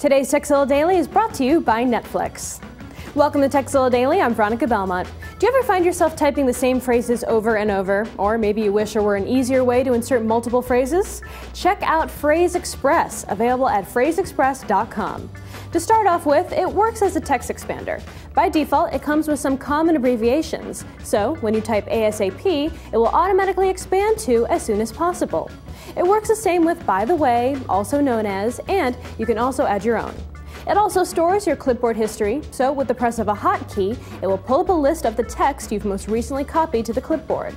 Today's Tekzilla Daily is brought to you by Netflix. Welcome to Tekzilla Daily. I'm Veronica Belmont. Do you ever find yourself typing the same phrases over and over? Or maybe you wish there were an easier way to insert multiple phrases? Check out Phrase Express, available at phraseexpress.com. To start off with, it works as a text expander. By default, it comes with some common abbreviations. So when you type ASAP, it will automatically expand to as soon as possible. It works the same with by the way, also known as, and you can also add your own. It also stores your clipboard history, so with the press of a hotkey, it will pull up a list of the text you've most recently copied to the clipboard.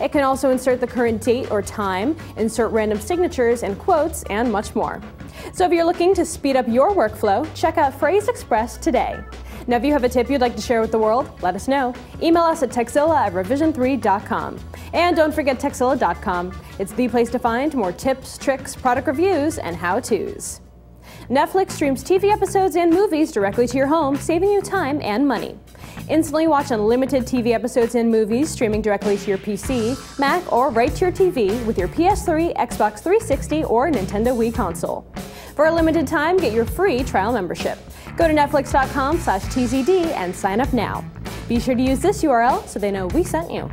It can also insert the current date or time, insert random signatures and quotes, and much more. So if you're looking to speed up your workflow, check out Phrase Express today. Now, if you have a tip you'd like to share with the world, let us know. Email us at tekzilla at revision3.com. And don't forget tekzilla.com. It's the place to find more tips, tricks, product reviews, and how-tos. Netflix streams TV episodes and movies directly to your home, saving you time and money. Instantly watch unlimited TV episodes and movies streaming directly to your PC, Mac, or right to your TV with your PS3, Xbox 360, or Nintendo Wii console. For a limited time, get your free trial membership. Go to netflix.com slash tzd and sign up now. Be sure to use this URL so they know we sent you.